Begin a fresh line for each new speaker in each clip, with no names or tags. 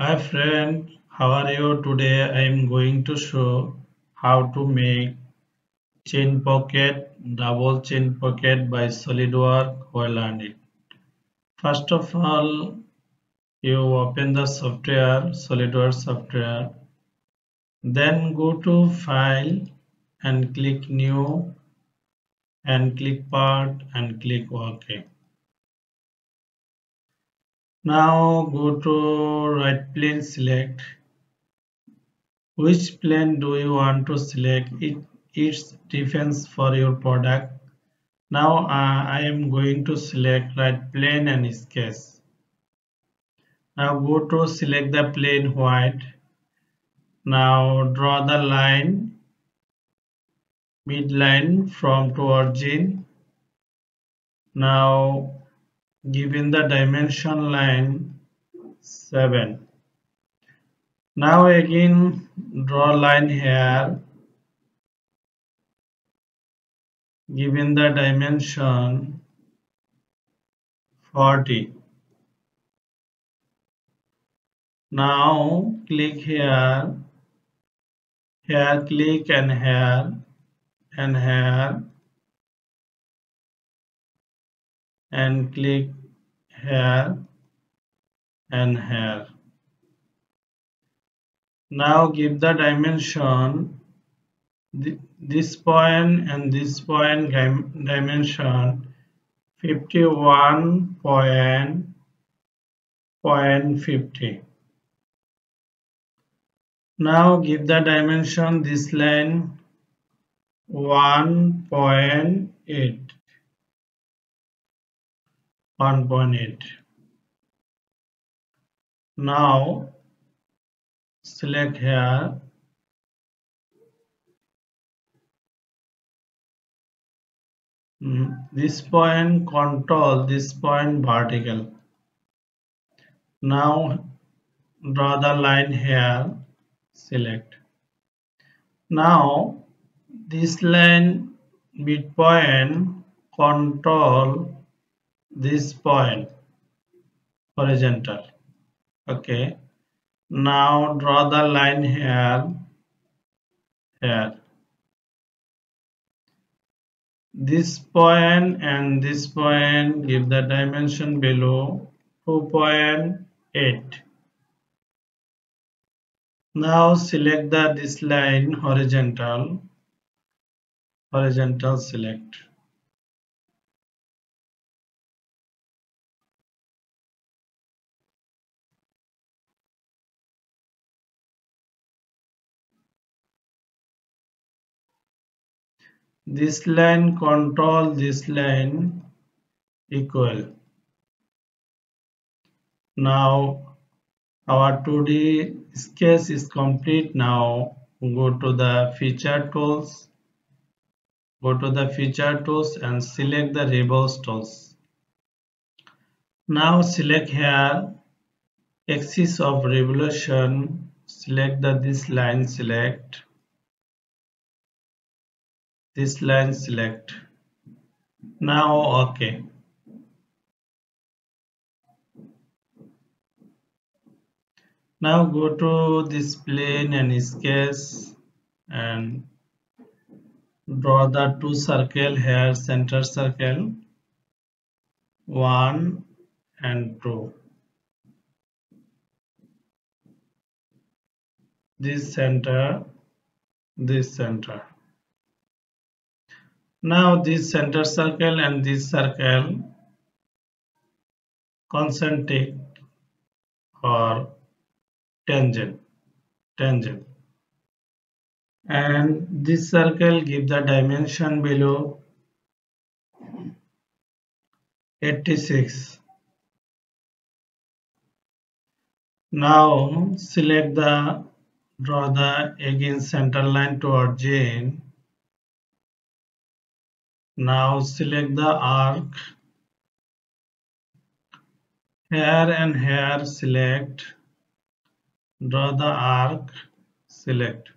Hi friend, how are you? Today I am going to show how to make chain pocket, double chain pocket by SolidWorks while on it. First of all, you open the software, SolidWorks software, then go to File and click New and click Part and click OK. Now go to right plane select. Which plane do you want to select? It it's defense for your product. Now uh, I am going to select right plane and sketch. Now go to select the plane white. Now draw the line midline from to origin. Now given the dimension line 7 now again draw line here. Given the dimension 40 now click here. Here click and here and here. And click here and here. Now give the dimension this point and this point dimension 51 point, point 50. Now give the dimension this line 1.8 1.8 now select here. Hmm, this point control this point vertical. Now draw the line here select. Now this line midpoint control this point horizontal. Okay. Now draw the line here. Here. This point and this point give the dimension below 2.8 now select the this line horizontal. Horizontal select this line control this line equal. Now our 2d sketch is complete. Now go to the feature tools. Go to the feature tools and select the revolve tools. Now select here axis of revolution select the this line select this line select. Now okay. Now go to this plane and sketch and draw the two circle here center circle one and two. This center this center now this center circle and this circle concentric or tangent tangent. And this circle give the dimension below 86 now select the draw the again center line to origin now select the arc. Here and here select. Draw the arc. Select.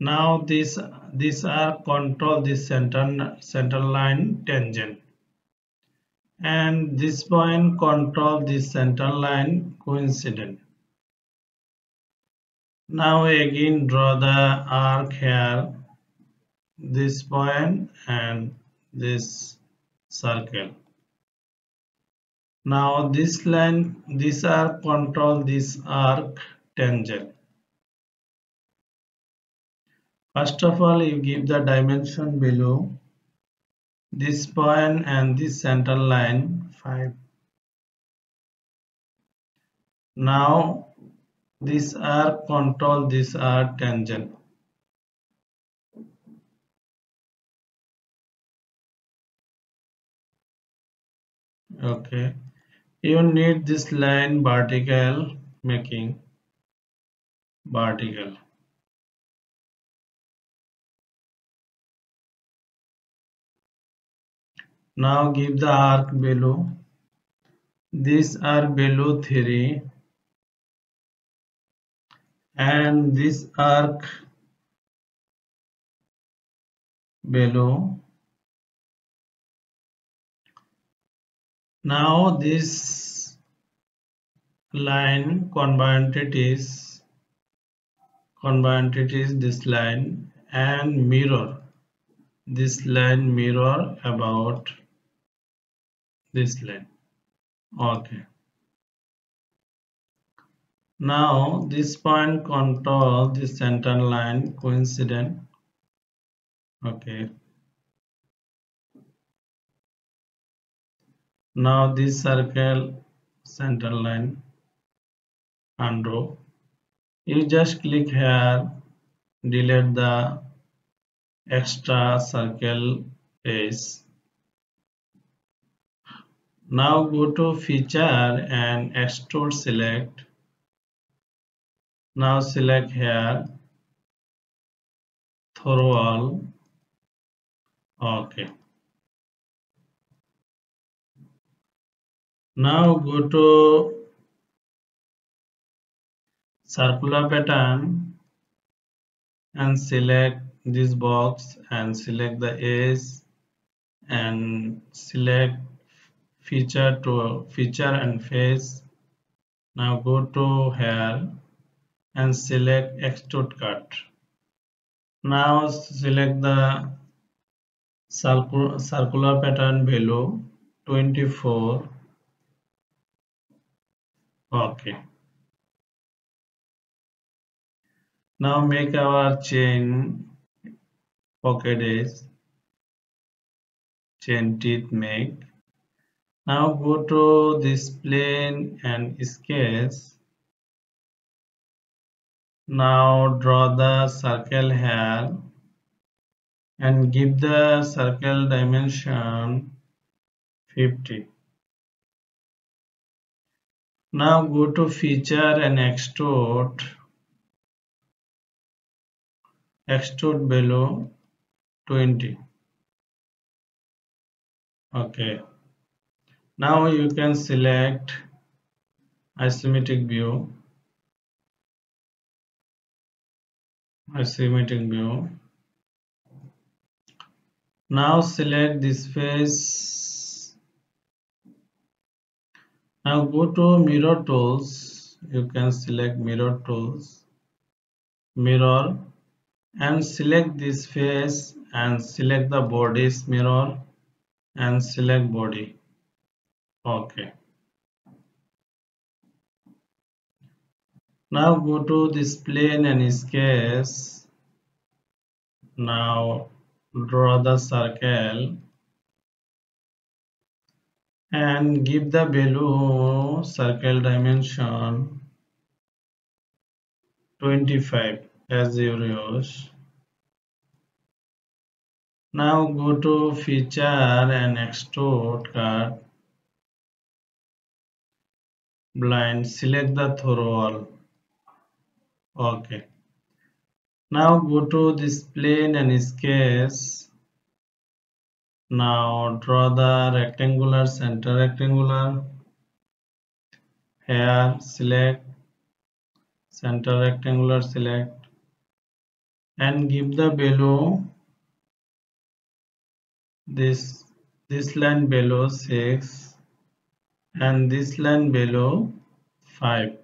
Now this this arc control this center center line tangent. And this point control this center line coincident. Now again draw the arc here, this point and this circle. Now this line, this arc control this arc tangent. First of all, you give the dimension below this point and this center line 5. Now this arc control this arc tangent. Okay, you need this line vertical making vertical. Now give the arc below. These are below 3 and this arc below. Now this line converted is converted is this line and mirror. This line mirror about this line. Okay. Now this point control the center line coincident. Okay now this circle center line undo you just click here delete the extra circle face now go to feature and extrude select. Now select here through all. Okay. Now go to circular pattern and select this box and select the edge and select feature to feature and face. Now go to here and select extrude cut. Now select the circular pattern below 24 okay now make our chain pocket edge chain teeth make now go to this plane and sketch. Now draw the circle here and give the circle dimension 50. Now go to feature and extrude. Extrude below 20. Okay. Now you can select isometric view. Isometric view. Now select this face. Now go to mirror tools. You can select mirror tools. Mirror and select this face and select the body's mirror and select body okay now go to this plane and sketch now draw the circle and give the value circle dimension 25 as your use. Now go to feature and extrude cut. Blind select the through all. Okay. Now go to this plane and sketch now draw the rectangular center rectangular. Here select. Center rectangular select. And give the below. This this line below 6 and this line below 5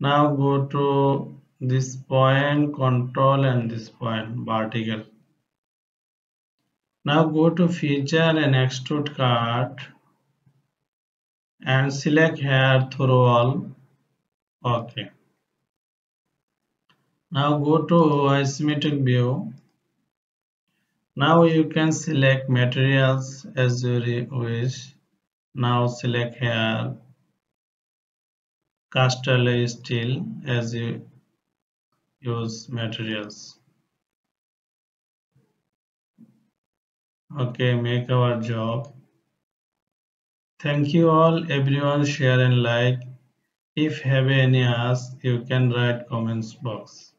Now go to this point, control and this point, vertical. Now go to feature and extrude cut and select here through all. Okay. Now go to isometric view. Now you can select materials as you wish. Now select here cast alloy steel as you use materials. Okay, make our job. Thank you all everyone share and like. If have any ask you can write comments box.